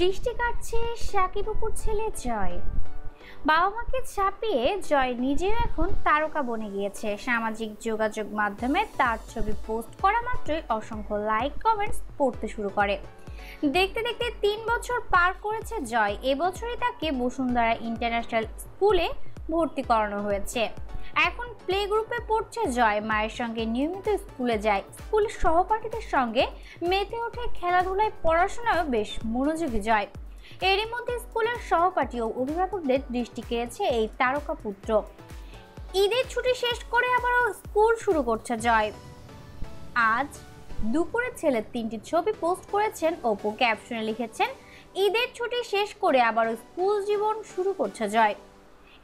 দৃষ্টি কাটছে সাকিব অপুর ছেলে জয়। বাবা মাকে ছাপিয়ে জয় নিজেও এখন তারকা বনে গিয়েছে। সামাজিক যোগাযোগ মাধ্যমে তার ছবি পোস্ট করা মাত্রই অসংখ্য লাইক, কমেন্টস পড়তে শুরু করে। দেখতে দেখতে তিন বছর পার করেছে জয়। এবছরই তাকে বসুন্ধরা ইন্টারন্যাশনাল স্কুলে ভর্তি করানো হয়েছে। এখন প্লে গ্রুপে পড়ছে জয়। মায়ের সঙ্গে নিয়মিত স্কুলে যায়। স্কুলের সহপাঠীদের সঙ্গে মেতে ওঠে খেলাধুলায় পড়াশোনায়ও বেশ মনোযোগী জয়। এরই মধ্যে স্কুলের সহপাঠী ও অভিভাবকদের দৃষ্টি কেড়েছে এই তারকা পুত্র। ঈদের ছুটি শেষ করে আবারও স্কুল শুরু করছে জয়। আজ দুপুরে ছেলের তিনটি ছবি পোস্ট করেছেন অপু। ক্যাপশনে লিখেছেন, ঈদের ছুটি শেষ করে আবারও স্কুল জীবন শুরু করছে জয়।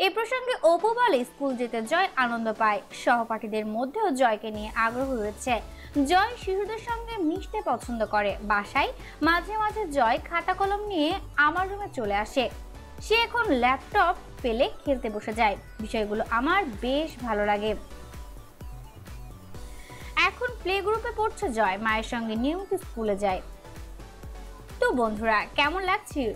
এ প্রসঙ্গে অপু বলে স্কুল যেতে জয় আনন্দ পায়। সহপাঠীদের মধ্যেও জয়কে নিয়ে আগ্রহ রয়েছে। জয় শিশুদের সঙ্গে মিশতে পছন্দ করে। বাসায় মাঝে মাঝে জয় খাতা কলম নিয়ে আমার রুমে চলে আসে। সে এখন ল্যাপটপ পেলে খেলতে বসে যায়। বিষয়গুলো আমার বেশ ভালো লাগে। এখন প্লে গ্রুপে পড়ছে জয়। মায়ের সঙ্গে নিয়মিত স্কুলে যায়। তো বন্ধুরা, কেমন লাগছে?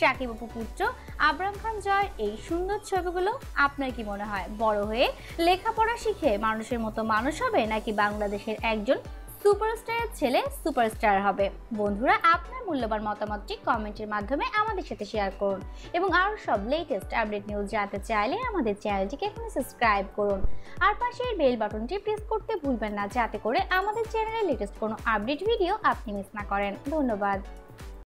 সাকিব অপু পুত্র, আবরাম খান জয়ের এই সুন্দর ছবিগুলো আপনার কি মনে হয়? বড় হয়ে লেখাপড়া শিখে মানুষের মতো মানুষ হবে নাকি বাংলাদেশের একজন সুপারস্টারের ছেলে সুপারস্টার হবে? বন্ধুরা, আপনার মূল্যবান মতামতটি কমেন্টের মাধ্যমে আমাদের সাথে শেয়ার করুন এবং আরও সব লেটেস্ট আপডেট নিউজ জানতে চাইলে আমাদের চ্যানেলটিকে এখনই সাবস্ক্রাইব করুন। আর পাশের বেল বাটনটি প্রেস করতে ভুলবেন না, যাতে করে আমাদের চ্যানেলের লেটেস্ট কোনো আপডেট ভিডিও আপনি মিস না করেন। ধন্যবাদ।